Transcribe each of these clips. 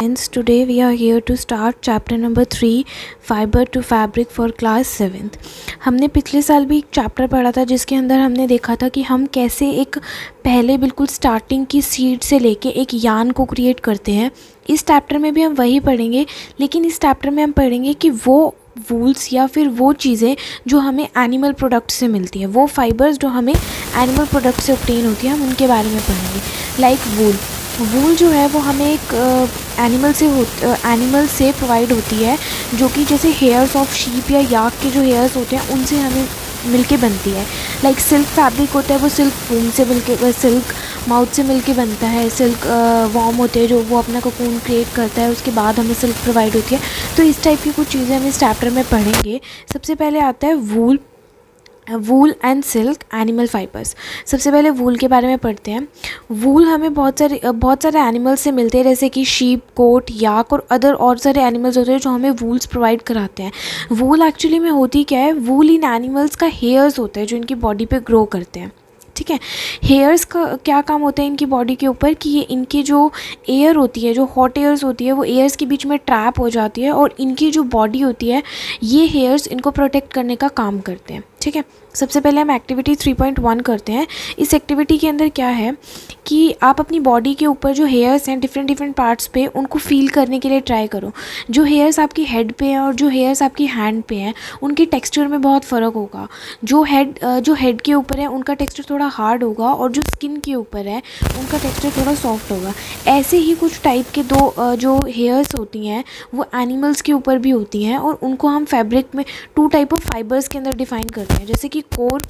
Hence today we are here to start chapter number three fibre to fabric for class seventh हमने पिछले साल भी एक chapter पढ़ा था जिसके अंदर हमने देखा था कि हम कैसे एक पहले बिल्कुल स्टार्टिंग की सीड से लेके एक यान को क्रिएट करते हैं। इस चैप्टर में भी हम वही पढ़ेंगे, लेकिन इस चैप्टर में हम पढ़ेंगे कि वो वूल्स या फिर वो चीज़ें जो हमें एनिमल प्रोडक्ट से मिलती हैं, वो फाइबर्स जो हमें एनिमल प्रोडक्ट से ऑप्टेन होती हैं, हम उनके बारे में पढ़ेंगे। लाइक वूल वूल जो है वो हमें एक एनिमल से हो एनिमल से प्रोवाइड होती है, जो कि जैसे हेयर्स ऑफ़ शीप या याक के जो हेयर्स होते हैं, उनसे हमें मिलके बनती है। लाइक सिल्क फैब्रिक होता है, वो सिल्क फूम से मिलके सिल्क माउथ से मिलके बनता है। सिल्क वॉम होते हैं, जो वो अपना कोकून क्रिएट करता है, उसके बाद हमें सिल्क प्रोवाइड होती है। तो इस टाइप की कुछ चीज़ें हम इस चैप्टर में पढ़ेंगे। सबसे पहले आता है wool wool and silk animal fibres. सबसे पहले वूल के बारे में पढ़ते हैं। वूल हमें बहुत सारे बहुत सारे एनिमल्स से मिलते हैं, जैसे कि शीप, कोट, याक और अदर और सारे एनिमल्स होते हैं जो हमें वूल्स प्रोवाइड कराते हैं। वूल एक्चुअली में होती क्या है? वूल इन एनिमल्स का हेयर्स होता है जो इनकी बॉडी पे ग्रो करते हैं। ठीक है? हेयर्स का क्या काम होता है इनकी बॉडी के ऊपर? कि ये इनकी जो एयर होती है, जो हॉट एयर्स होती है, वो एयर्स के बीच में ट्रैप हो जाती है और इनकी जो बॉडी होती है, ये हेयर्स इनको प्रोटेक्ट करने का काम करते हैं। ठीक है? सबसे पहले हम एक्टिविटी 3.1 करते हैं। इस एक्टिविटी के अंदर क्या है कि आप अपनी बॉडी के ऊपर जो हेयर्स हैं डिफरेंट डिफरेंट पार्ट्स पे, उनको फील करने के लिए ट्राई करो। जो हेयर्स आपकी हेड पे हैं और जो हेयर्स आपकी हैंड पे हैं, उनके टेक्सचर में बहुत फ़र्क होगा। जो हेड जो हेड के ऊपर है, उनका टेक्सचर थोड़ा हार्ड होगा और जो स्किन के ऊपर है, उनका टेक्सचर थोड़ा सॉफ्ट होगा। ऐसे ही कुछ टाइप के दो जो हेयर्स होती हैं, वो एनिमल्स के ऊपर भी होती हैं और उनको हम फैब्रिक में टू टाइप ऑफ़ फाइबर्स के अंदर डिफ़ाइन करते हैं। जैसे कि कोर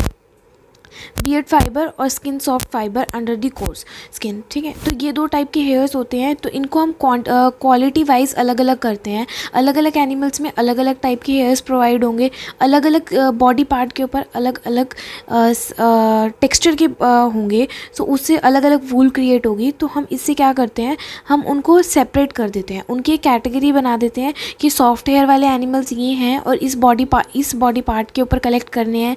बियर्ड फाइबर और skin soft fibre under the coarse skin ठीक है? तो ये दो टाइप के हेयर्स होते हैं तो इनको हम क्वालिटी वाइज अलग अलग करते हैं। अलग अलग एनिमल्स में अलग अलग टाइप के हेयर्स प्रोवाइड होंगे। अलग अलग बॉडी पार्ट के ऊपर अलग अलग टेक्स्चर के होंगे सो उससे अलग अलग वूल क्रिएट होगी। तो हम इससे क्या करते हैं, हम उनको सेपरेट कर देते हैं। उनकी कैटेगरी बना देते हैं कि सॉफ्ट हेयर वाले एनिमल्स ये हैं और इस बॉडी इस बॉडी पार्ट के ऊपर कलेक्ट करने हैं।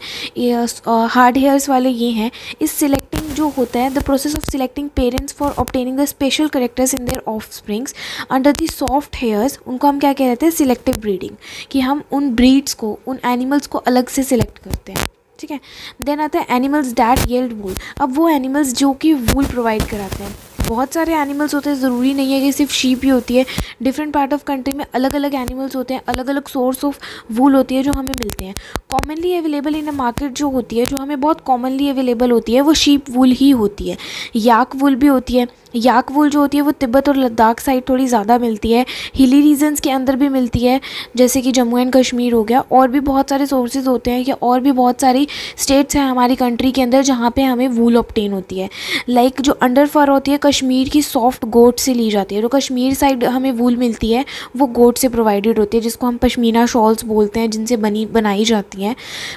हार्ड हेयर्स वाले ये हैं। इस सिलेक्टिंग जो होता है the process of selecting parents for obtaining the special characters in their offsprings under the soft hairs उनको हम क्या कहते हैं सिलेक्टिव ब्रीडिंग कि हम उन ब्रीड्स को, उन एनिमल्स को अलग से सिलेक्ट करते हैं। ठीक है? देन आता है एनिमल्स डैट येल्ड वूल अब वो एनिमल्स जो कि वूल प्रोवाइड कराते हैं। बहुत सारे एनिमल्स होते हैं, ज़रूरी नहीं है कि सिर्फ़ शीप ही होती है। डिफरेंट पार्ट ऑफ़ कंट्री में अलग अलग एनिमल्स होते हैं अलग अलग सोर्स ऑफ़ वूल होती है जो हमें मिलते हैं। Commonly available in a market जो होती है, जो हमें बहुत कॉमनली अवेलेबल होती है, वो शीप वूल ही होती है। याक वूल भी होती है। याक वूल जो होती है वो तिब्बत और लद्दाख साइड थोड़ी ज़्यादा मिलती है। हिली रीजन्स के अंदर भी मिलती है, जैसे कि जम्मू एंड कश्मीर हो गया। और भी बहुत सारे सोर्सेज होते हैं या और भी बहुत सारी स्टेट्स हैं हमारी कंट्री के अंदर जहाँ पे हमें वूल ऑप्टेन होती है। लाइक like जो अंडर फर होती है, कश्मीर की सॉफ्ट गोट से ली जाती है। जो कश्मीर साइड हमें वूल मिलती है, वो गोट से प्रोवाइडेड होती है, जिसको हम पश्मीना शॉल्स बोलते हैं, जिनसे बनी, बनाई जाती हैं।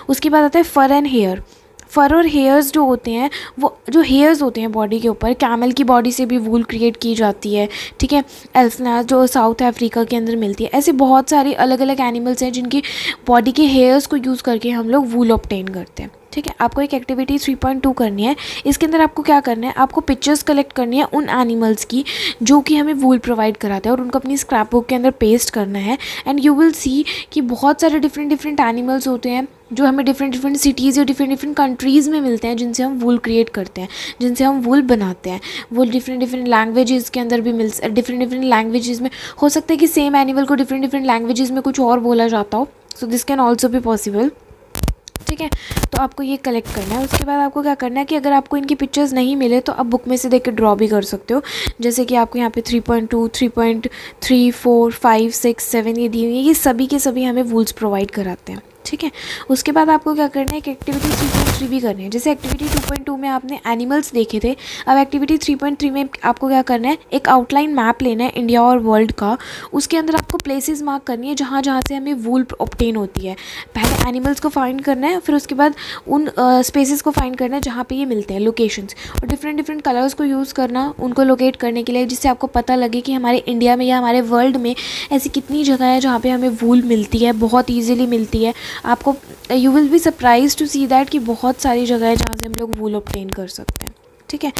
उसके बाद आता है फ़र एंड हेयर फ़र और हेयर्स जो होते हैं, वो, जो हेयर्स होते हैं बॉडी के ऊपर कैमल की बॉडी से भी वूल क्रिएट की जाती है, ठीक है? एल्सना जो साउथ अफ्रीका के अंदर मिलती है, ऐसे बहुत सारे अलग अलग एनिमल्स हैं जिनकी बॉडी के हेयर्स को यूज़ करके हम लोग वूल ऑप्टेन करते हैं, ठीक है? आपको एक एक्टिविटी 3.2 करनी है, इसके अंदर आपको क्या करना है? आपको पिक्चर्स कलेक्ट करनी है उन एनिमल्स की, जो कि हमें वूल प्रोवाइड कराते हैं और उनको अपनी स्क्रैप बुक के अंदर पेस्ट करना है एंड यू विल सी कि बहुत सारे डिफरेंट डिफरेंट एनिमल्स होते हैं जो हमें डिफरेंट डिफरेंट सिटीज़ या डिफरेंट डिफरेंट कंट्रीज़ में मिलते हैं जिनसे हम वूल क्रिएट करते हैं जिनसे हम वूल बनाते हैं। वो डिफरेंट डिफरेंट लैंग्वेजेस के अंदर भी मिल डिफरेंट डिफरेंट लैंग्वेजेस में हो सकता है कि सेम एनिमल को डिफरेंट डिफरेंट लैंग्वेजेस में कुछ और बोला जाता हो सो दिस कैन ऑल्सो भी पॉसिबल ठीक है? तो आपको ये कलेक्ट करना है। उसके बाद आपको क्या करना है कि अगर आपको इनकी पिक्चर्स नहीं मिले तो आप बुक में से देख के ड्रॉ भी कर सकते हो। जैसे कि आपको यहाँ पे 3.2, 3.3, 4, 5, 6, 7 ये दी हुई है। ये सभी के सभी हमें वूल्स प्रोवाइड कराते हैं। ठीक है? उसके बाद आपको क्या करना है, एक एक्टिविटी थ्री पॉइंट थ्री भी करनी है। जैसे एक्टिविटी टू पॉइंट टू में आपने एनिमल्स देखे थे, अब एक्टिविटी थ्री पॉइंट थ्री में आपको क्या करना है, एक आउटलाइन मैप लेना है इंडिया और वर्ल्ड का। उसके अंदर आपको प्लेसेस मार्क करनी है, जहाँ जहाँ से हमें वूल ऑप्टेन होती है। पहले एनिमल्स को फाइंड करना है, फिर उसके बाद उन स्पेसिस को फाइंड करना है, जहाँ पर ये मिलते हैं लोकेशंस और डिफरेंट डिफरेंट कलर्स को यूज़ करना, उनको लोकेट करने के लिए, जिससे आपको पता लगे कि हमारे इंडिया में या हमारे वर्ल्ड में ऐसी कितनी जगह है जहाँ पर हमें वूल मिलती है, बहुत ईजिली मिलती है। आपको you will be surprise to see that कि बहुत सारी जगह है जहाँ से हम लोग वूल ऑप्टेन कर सकते हैं। ठीक है?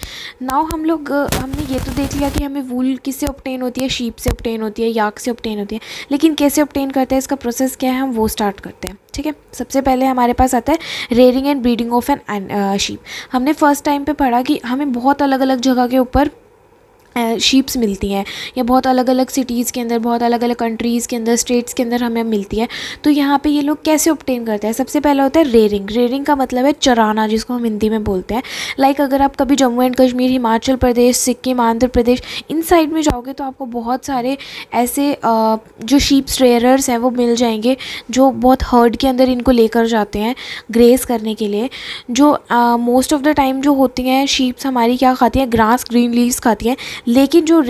नाउ हम लोग, हमने ये तो देख लिया कि हमें वूल किससे ऑप्टेन होती है? शीप से ऑप्टेन होती है याक से ऑप्टेन होती है। लेकिन कैसे ऑप्टेन करते हैं? इसका प्रोसेस क्या है? हम वो स्टार्ट करते हैं। ठीक है? सबसे पहले हमारे पास आता है rearing and breeding of an sheep हमने फ़र्स्ट टाइम पे पढ़ा कि हमें बहुत अलग अलग जगह के ऊपर शीप्स मिलती हैं, या बहुत अलग अलग सिटीज़ के अंदर, बहुत अलग अलग कंट्रीज़ के अंदर स्टेट्स के अंदर हमें मिलती है। तो यहाँ पे ये लोग कैसे ऑप्टेन करते हैं? सबसे पहला होता है रेयरिंग रेयरिंग का मतलब है चराना, जिसको हम हिंदी में बोलते हैं। लाइक अगर आप कभी जम्मू एंड कश्मीर, हिमाचल प्रदेश, सिक्किम, आंध्र प्रदेश, इन साइड में जाओगे तो आपको बहुत सारे ऐसे जो शीप्स रेयरर्स हैं, वो मिल जाएँगे, जो बहुत हर्ड के अंदर इनको लेकर जाते हैं ग्रेस करने के लिए। जो मोस्ट ऑफ़ द टाइम जो होती हैं शीप्स हमारी क्या खाती हैं? ग्रास ग्रीन लीव्स खाती हैं। लेकिन जो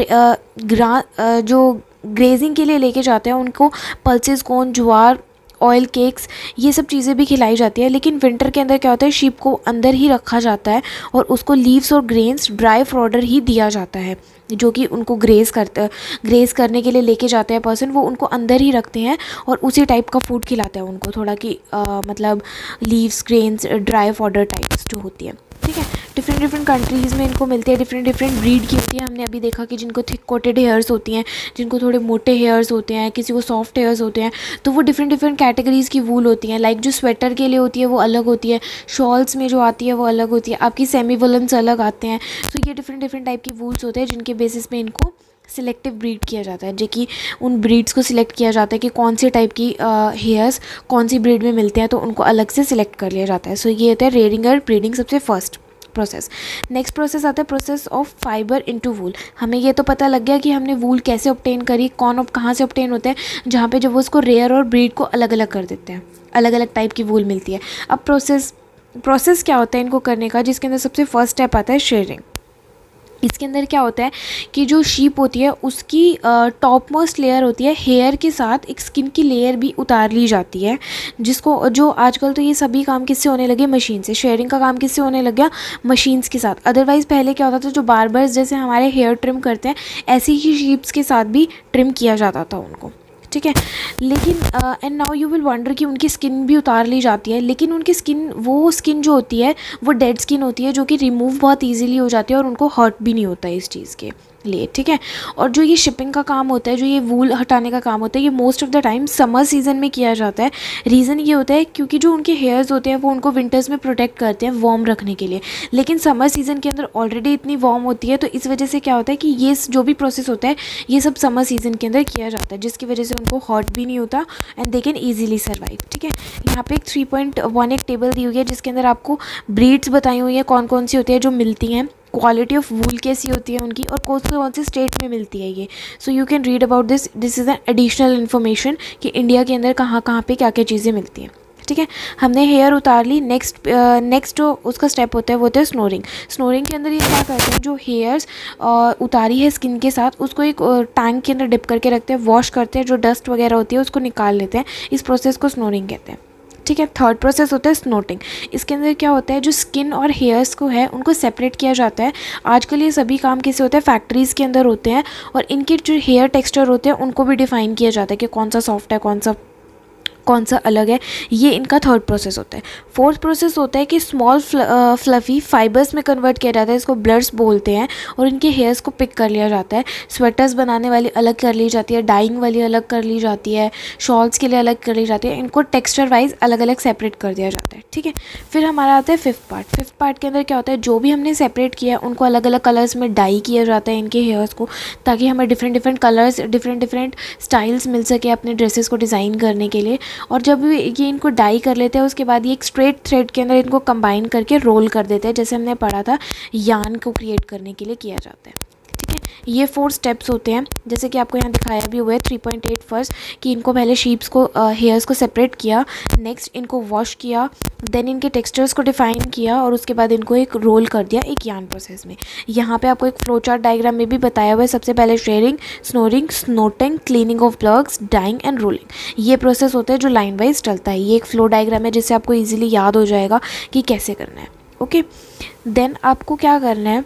ग्रा जो ग्रेजिंग के लिए लेके जाते हैं, उनको पल्सेस कौन ज्वार ऑयल केक्स ये सब चीज़ें भी खिलाई जाती है। लेकिन विंटर के अंदर क्या होता है शीप को अंदर ही रखा जाता है और उसको लीव्स और ग्रेन्स ड्राई फ्रॉडर ही दिया जाता है, जो कि उनको ग्रेस करते ग्रेस करने के लिए लेके जाते हैं पर्सन वो उनको अंदर ही रखते हैं और उसी टाइप का फ़ूड खिलाते हैं उनको। थोड़ा कि मतलब leaves grains dry fodder types जो होती है। ठीक है? डिफरेंट डिफरेंट कंट्रीज़ में इनको मिलते हैं डिफरेंट डिफरेंट ब्रीड की होती है। हमने अभी देखा कि जिनको थिक कोटेड हेयर्स होती हैं जिनको थोड़े मोटे हेयर्स होते हैं किसी को सॉफ्ट हेयर्स होते हैं तो वो डिफरेंट डिफरेंट कैटेगरीज़ की वूल होती हैं। लाइक जो स्वेटर के लिए होती है वो अलग होती है। शॉल्स में जो आती है वो अलग होती है। आपकी सेमी वलन्स अलग आते हैं। तो ये डिफरेंट डिफरेंट टाइप की वूल्स होते हैं जिनके बेसिस पे इनको सिलेक्टिव ब्रीड किया जाता है। जो कि उन ब्रीड्स को सिलेक्ट किया जाता है कि कौन से टाइप की हेयर्स कौन सी ब्रीड में मिलते हैं तो उनको अलग से सिलेक्ट कर लिया जाता है। सो so, ये होता है रेडिंग और ब्रीडिंग सबसे फ़र्स्ट प्रोसेस नेक्स्ट प्रोसेस आता है process of fibre into wool हमें ये तो पता लग गया कि हमने वूल कैसे ऑप्टेन करी, कौन ऑफ़ कहाँ से ऑप्टेन होते हैं, जहाँ पे जब वो उसको रेयर और ब्रीड को अलग अलग कर देते हैं। अलग अलग टाइप की वूल मिलती है। अब प्रोसेस प्रोसेस क्या होता है इनको करने का, जिसके अंदर सबसे फ़र्स्ट स्टेप आता है शेयरिंग इसके अंदर क्या होता है कि जो शीप होती है, उसकी टॉप मोस्ट लेयर होती है हेयर के साथ एक स्किन की लेयर भी उतार ली जाती है, जिसको, जो आजकल तो ये सभी काम किससे होने लगे? मशीन से। शेयरिंग का काम किससे होने लग गया? मशीन्स के साथ। अदरवाइज़ पहले क्या होता था, जो बार जैसे हमारे हेयर ट्रिम करते हैं, ऐसी ही शीप्स के साथ भी ट्रिम किया जाता था उनको। ठीक है? लेकिन and now you will wonder कि उनकी स्किन भी उतार ली जाती है, लेकिन उनकी स्किन वो स्किन जो होती है, वो डेड स्किन होती है, जो कि रिमूव बहुत ईजिली हो जाती है और उनको हर्ट भी नहीं होता इस चीज़ के। लिए, ठीक है? और जो ये शिपिंग का काम होता है, जो ये वूल हटाने का काम होता है, ये most of the time summer season में किया जाता है। रीज़न ये होता है क्योंकि जो उनके हेयर्स होते हैं, वो उनको विंटर्स में प्रोटेक्ट करते हैं वार्म रखने के लिए। लेकिन समर सीज़न के अंदर ऑलरेडी इतनी वार्म होती है तो इस वजह से क्या होता है कि ये जो भी प्रोसेस होता है, ये सब समर सीज़न के अंदर किया जाता है, जिसकी वजह से उनको हॉट भी नहीं होता and they can easily survive ठीक है? यहाँ पे एक थ्री पॉइंट वन एक टेबल दी हुई है, जिसके अंदर आपको ब्रीड्स बताई हुई है कौन कौन सी होती है, जो मिलती हैं। क्वालिटी ऑफ़ वूल कैसी होती है उनकी और कौन से कौन से स्टेट में मिलती है ये। So you can read about this this is an additional information कि इंडिया के अंदर कहाँ कहाँ पे क्या क्या चीज़ें मिलती हैं। ठीक है? हमने हेयर उतार ली. नेक्स्ट नेक्स्ट जो उसका स्टेप होता है वो होता है स्नोरिंग स्नोरिंग के अंदर ये क्या करते हैं? जो हेयर्स उतारी है स्किन के साथ, उसको एक टैंक के अंदर डिप करके रखते हैं वॉश करते हैं, जो डस्ट वगैरह होती है उसको निकाल लेते हैं। इस प्रोसेस को स्नोरिंग कहते हैं। ठीक है थर्ड प्रोसेस होता है स्नोटिंग इसके अंदर क्या होता है, जो स्किन और हेयर्स को है, उनको सेपरेट किया जाता है. आजकल ये सभी काम कैसे होते हैं फैक्ट्रीज़ के अंदर होते हैं और इनके जो हेयर टेक्स्चर होते हैं, उनको भी डिफ़ाइन किया जाता है कि कौन सा सॉफ्ट है, कौन सा कौन सा अलग है, ये इनका थर्ड प्रोसेस होता है। फोर्थ प्रोसेस होता है कि स्मॉल फ्लफ़ी फाइबर्स में कन्वर्ट किया जाता है, इसको ब्लड्स बोलते हैं और इनके हेयर्स को पिक कर लिया जाता है। स्वेटर्स बनाने वाली अलग कर ली जाती है डाइंग वाली अलग कर ली जाती है शॉल्स के लिए अलग कर ली जाती है, इनको टेक्स्चर वाइज अलग अलग सेपरेट कर दिया जाता है, ठीक है? फिर हमारा आता है फिफ्थ पार्ट फिफ्थ पार्ट के अंदर क्या होता है, जो भी हमने सेपरेट किया है, उनको अलग अलग कलर्स में डाई किया जाता है इनके हेयर्स को, ताकि हमें different different colours different different styles मिल सके अपने ड्रेसेस को डिज़ाइन करने के लिए। और जब ये इनको डाई कर लेते हैं, उसके बाद ये एक स्ट्रेट थ्रेड के अंदर इनको कंबाइन करके रोल कर देते हैं, जैसे हमने पढ़ा था यान को क्रिएट करने के लिए किया जाता है। ये फोर स्टेप्स होते हैं। जैसे कि आपको यहाँ दिखाया भी हुआ है थ्री पॉइंट एट फ़र्स्ट कि इनको पहले शीप्स को हेयर्स को सेपरेट किया नेक्स्ट इनको वॉश किया देन इनके टेक्सचर्स को डिफाइन किया और उसके बाद इनको एक रोल कर दिया एक यान प्रोसेस में। यहाँ पे आपको एक फ्लो चार्ट डायग्राम में भी बताया हुआ है, सबसे पहले shearing scouring sorting cleaning of blogs dyeing and rolling ये प्रोसेस होता है जो लाइन वाइज चलता है। ये एक फ्लो डायग्राम है, जिससे आपको ईजिली याद हो जाएगा कि कैसे करना है। Okay okay? देन आपको क्या करना है?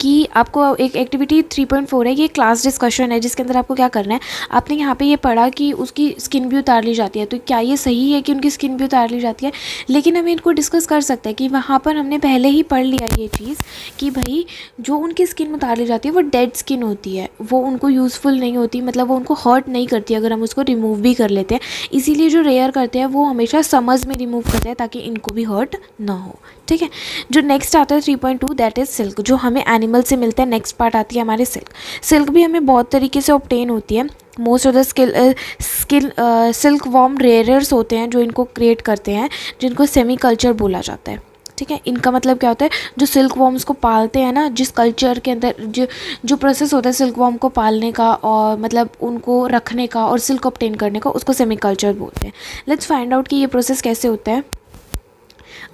कि आपको एक एक्टिविटी थ्री पॉइंट फोर है, ये क्लास डिस्कशन है, जिसके अंदर आपको क्या करना है? आपने यहाँ पे ये पढ़ा कि उसकी स्किन भी उतार ली जाती है तो क्या ये सही है कि उनकी स्किन भी उतार ली जाती है? लेकिन हम इनको डिस्कस कर सकते हैं कि वहाँ पर हमने पहले ही पढ़ लिया ये चीज़ कि भाई, जो उनकी स्किन उतार ली जाती है, वो डेड स्किन होती है, वो उनको यूज़फुल नहीं होती मतलब वो उनको हर्ट नहीं करती अगर हम उसको रिमूव भी कर लेते हैं। इसीलिए जो रेयर करते हैं, वो हमेशा समझ में रिमूव करते हैं, ताकि इनको भी हर्ट ना हो, ठीक है? जो नेक्स्ट आता है three point two that is silk जो हमें एनिमल से मिलता है नेक्स्ट पार्ट आती है हमारे सिल्क सिल्क भी हमें बहुत तरीके से ऑप्टेन होती है. Most of the skill skill silk worm rearers होते हैं जो इनको क्रिएट करते हैं, जिनको सेमी कल्चर बोला जाता है. ठीक है? इनका मतलब क्या होता है? जो सिल्क वॉर्म्स को पालते हैं ना, जिस कल्चर के अंदर, जो जो प्रोसेस होता है सिल्क वॉर्म को पालने का और मतलब उनको रखने का और सिल्क ऑप्टेन करने का, उसको सेमी कल्चर बोलते हैं. लेट्स फाइंड आउट कि ये प्रोसेस कैसे होता है.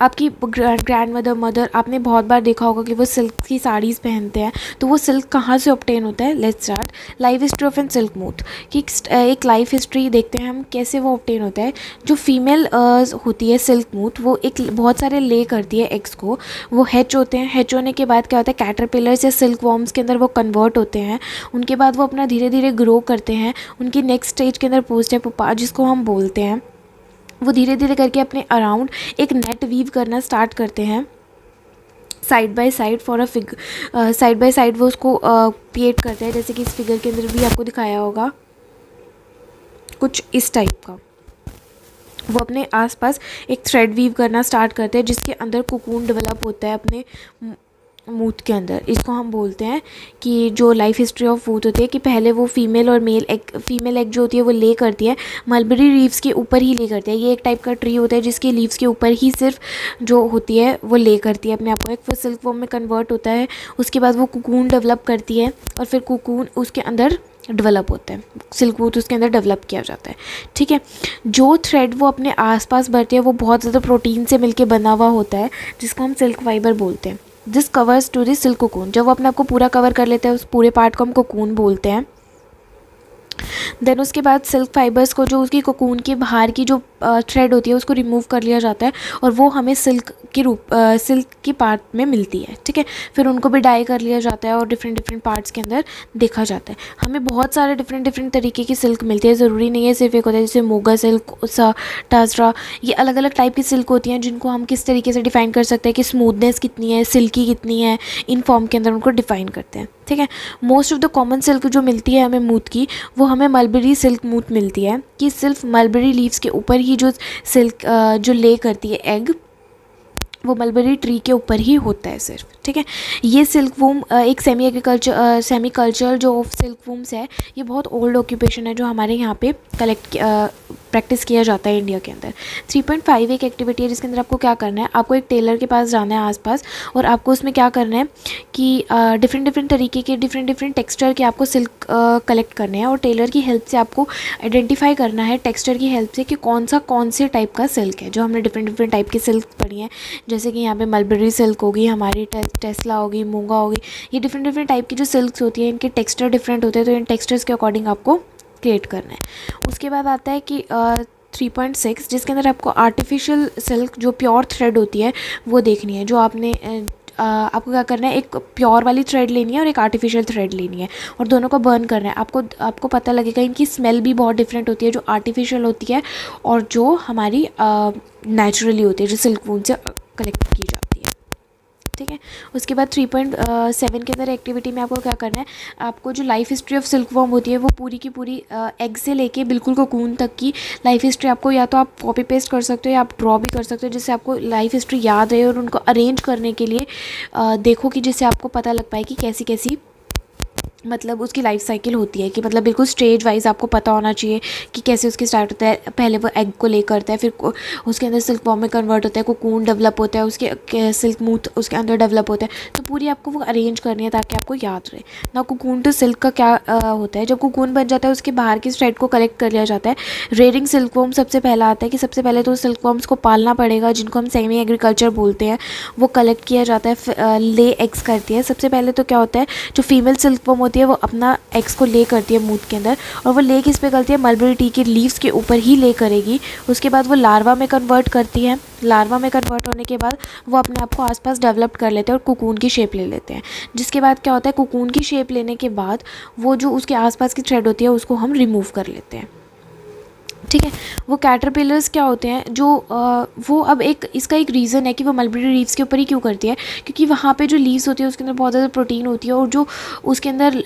आपकी ग्रैंड मदर मदर आपने बहुत बार देखा होगा कि वो सिल्क की साड़ीज़ पहनते हैं तो वो सिल्क कहाँ से ऑप्टेन होता है? Let's start life history of an silk moth कि एक लाइफ हिस्ट्री देखते हैं हम, कैसे वो ऑप्टेन होता है? जो फीमेल होती है सिल्क मूथ वो एक बहुत सारे ले करती है एग्स को। वो हैच होते हैं। हैच होने के बाद क्या होता है? कैटरपिलर्स या सिल्क वॉर्म्स के अंदर वो कन्वर्ट होते हैं। उनके बाद वो अपना धीरे धीरे ग्रो करते हैं। उनकी नेक्स्ट स्टेज के अंदर पोस्ट है पुपा जिसको हम बोलते हैं। वो धीरे धीरे करके अपने अराउंड एक नेट वीव करना स्टार्ट करते हैं। Side by side for a fig side by side वो उसको क्रिएट uh, करते हैं। जैसे कि इस फिगर के अंदर भी आपको दिखाया होगा। कुछ इस टाइप का। वो अपने आसपास एक थ्रेड वीव करना स्टार्ट करते हैं जिसके अंदर कुकून डेवलप होता है अपने मूथ के अंदर। इसको हम बोलते हैं कि जो लाइफ हिस्ट्री ऑफ़ वूथ होती है कि पहले वो फीमेल और मेल एग फीमेल एग जो होती है वो ले करती है। मलबरी लीव्स के ऊपर ही ले करती है। ये एक टाइप का ट्री होता है जिसके लीव्स के ऊपर ही सिर्फ़ जो होती है वो ले करती है अपने आप को। एक वो सिल्क फॉर्म में कन्वर्ट होता है। उसके बाद वो कुकून डेवलप करती है और फिर कुकून उसके अंदर डेवलप होता है। सिल्क वूथ उसके अंदर डेवलप किया जाता है। ठीक है? जो थ्रेड वो अपने आसपास बढ़ती है, वो बहुत ज़्यादा प्रोटीन से मिलके बना हुआ होता है, जिसको हम सिल्क फाइबर बोलते हैं। This covers to this silk cocoon जब वो अपने आप को पूरा कवर कर लेते हैं, उस पूरे पार्ट को हम कोकून बोलते हैं देन उसके बाद सिल्क फाइबर्स को जो उसकी कोकून के बाहर की जो थ्रेड होती है, उसको रिमूव कर लिया जाता है और वो हमें सिल्क के रूप सिल्क की पार्ट में मिलती है, ठीक है? फिर उनको भी डाई कर लिया जाता है और डिफरेंट डिफरेंट पार्ट्स के अंदर देखा जाता है। हमें बहुत सारे डिफरेंट डिफरेंट तरीके की सिल्क मिलती है, ज़रूरी नहीं है सिर्फ़ एक होता है, जैसे मोगा सिल्क सा टाजरा, ये अलग अलग टाइप की सिल्क होती हैं, जिनको हम किस तरीके से डिफ़ाइन कर सकते हैं कि स्मूथनेस कितनी है सिल्की कितनी है, इन फॉर्म के अंदर उनको डिफ़ाइन करते हैं, ठीक है? Most of the common silk जो मिलती है हमें मूथ की, वो हमें मलबरी सिल्क मूट मिलती है कि सिर्फ़ मलबरी लीव्स के ऊपर ही जो सिल्क जो ले करती है एग वो मलबरी ट्री के ऊपर ही होता है सिर्फ़, ठीक है? ये सिल्क वूम एक सेमी एग्रीकल्चर सेमी कल्चर जो सिल्क वूम्स है, ये बहुत ओल्ड ऑक्यूपेशन है जो हमारे यहाँ पे कलेक्ट प्रैक्टिस किया जाता है इंडिया के अंदर। 3.5 एक एक्टिविटी है जिसके अंदर आपको क्या करना है? आपको एक टेलर के पास जाना है आसपास और आपको उसमें क्या करना है कि डिफरेंट डिफरेंट तरीके के डिफरेंट डिफरेंट टेक्सचर के आपको सिल्क कलेक्ट करने हैं और टेलर की हेल्प से आपको आइडेंटिफाई करना है टेक्सचर की हेल्प से कि कौन सा, कौन से टाइप का सिल्क है, जो हमने डिफरेंट डिफरेंट टाइप की सिल्क पढ़ी हैं जैसे कि यहाँ पे मलबरी सिल्क होगी हमारी टे, टेस्ला होगी मूँगा होगी ये डिफरेंट डिफरेंट टाइप की जो सिल्क्स होती हैं इनके टेक्सचर डिफरेंट होते हैं तो इन टेक्सचर्स के अकॉर्डिंग आपको क्रिएट करना है। उसके बाद आता है कि थ्री पॉइंट सिक्स जिसके अंदर आपको आर्टिफिशियल सिल्क जो प्योर थ्रेड होती है वो देखनी है जो आपने आपको क्या करना है एक प्योर वाली थ्रेड लेनी है और एक आर्टिफिशियल थ्रेड लेनी है और दोनों को बर्न करना है। आपको आपको पता लगेगा इनकी स्मेल भी बहुत डिफरेंट होती है जो आर्टिफिशियल होती है और जो हमारी नेचुरली होती है जो सिल्क वून से कलेक्ट की जाती है। ठीक है? उसके बाद थ्री पॉइंट सेवन के अंदर एक्टिविटी में आपको क्या करना है? आपको जो life history of silk worm होती है, वो पूरी की पूरी एग से लेके बिल्कुल कोकून तक की लाइफ हिस्ट्री आपको या तो आप कॉपी पेस्ट कर सकते हो या आप ड्रॉ भी कर सकते हो, जिससे आपको लाइफ हिस्ट्री याद रहे और उनको अरेंज करने के लिए देखो कि जिससे आपको पता लग पाए कि कैसी कैसी मतलब उसकी लाइफ साइकिल होती है कि मतलब बिल्कुल स्टेज वाइज आपको पता होना चाहिए कि कैसे उसकी स्टार्ट होता है। पहले वो एग को ले करता है फिर उसके अंदर सिल्क फॉर्म में कन्वर्ट होता है कोकून डेवलप होता है उसके सिल्क मूथ उसके अंदर डेवलप होता है। तो पूरी आपको वो अरेंज करनी है ताकि आपको याद रहे। ना कोकून टू सिल्क का क्या आ, होता है। जब कोकून बन जाता है उसके बाहर की स्ट्रेड को कलेक्ट कर लिया जाता है। रेडिंग सिल्क फॉर्म सबसे पहला आता है कि सबसे पहले तो सिल्क फॉर्म्स को पालना पड़ेगा जिनको हम सेमी एग्रीकल्चर बोलते हैं वो कलेक्ट किया जाता है ले एग्स करती है। सबसे पहले तो क्या होता है जो फीमेल सिल्क फॉर्म होती है, वो अपना एक्स को ले करती है मूथ के अंदर और वो ले किस पे करती है मलबरी टी के लीव्स के ऊपर ही ले करेगी। उसके बाद वो लार्वा में कन्वर्ट करती है। लार्वा में कन्वर्ट होने के बाद वो अपने आप को आसपास डेवलप कर लेते हैं और कुकून की शेप ले लेते हैं। जिसके बाद क्या होता है कुकून की शेप लेने के बाद वो जो उसके आसपास की थ्रेड होती है, उसको हम रिमूव कर लेते हैं। ठीक है? वो कैटरपिलर्स क्या होते हैं? जो आ, वो अब एक इसका एक रीज़न है कि वो मलबरी लीव्स के ऊपर ही क्यों करती है? क्योंकि वहाँ पे जो लीव्स होती है उसके अंदर बहुत ज़्यादा प्रोटीन होती है और जो उसके अंदर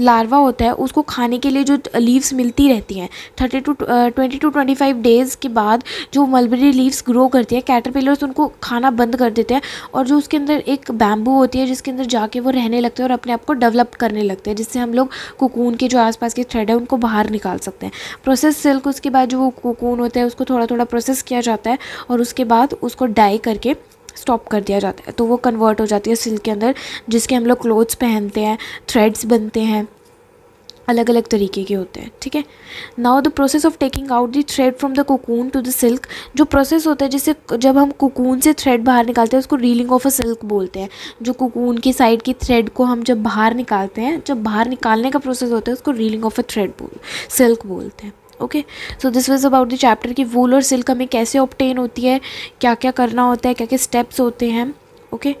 लार्वा होता है उसको खाने के लिए जो लीव्स मिलती रहती हैं thirty to twenty to twenty five days के बाद जो मलबरी लीव्स ग्रो करती है कैटरपिलर्स उनको खाना बंद कर देते हैं और जो उसके अंदर एक बैम्बू होती है जिसके अंदर जाके वो रहने लगते हैं और अपने आप को डेवलप करने लगते हैं जिससे हम लोग कुकून के जो आसपास के थ्रेड है उनको बाहर निकाल सकते हैं। प्रोसेस सिल्क उसके बाद जो वो कोकून होता है, उसको थोड़ा थोड़ा प्रोसेस किया जाता है और उसके बाद उसको डाई करके स्टॉप कर दिया जाता है। तो वो कन्वर्ट हो जाती है सिल्क के अंदर, जिसके हम लोग क्लोथ्स पहनते हैं थ्रेड्स बनते हैं अलग अलग तरीके के होते हैं, ठीक है? Now the process of taking out the thread from the cocoon to the silk जो प्रोसेस होता है जिससे जब हम कोकून से थ्रेड बाहर निकालते हैं, उसको रीलिंग ऑफ़ अ सिल्क बोलते हैं। जो कोकून की साइड की थ्रेड को हम जब बाहर निकालते हैं, जब बाहर निकालने का प्रोसेस होता है, उसको रीलिंग ऑफ़ अ थ्रेड बोल सिल्क बोलते हैं। Okay so this was about the chapter कि वूल और सिल्क हमें कैसे ऑप्टेन होती है क्या क्या करना होता है क्या क्या स्टेप्स होते हैं okay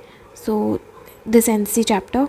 so this N C chapter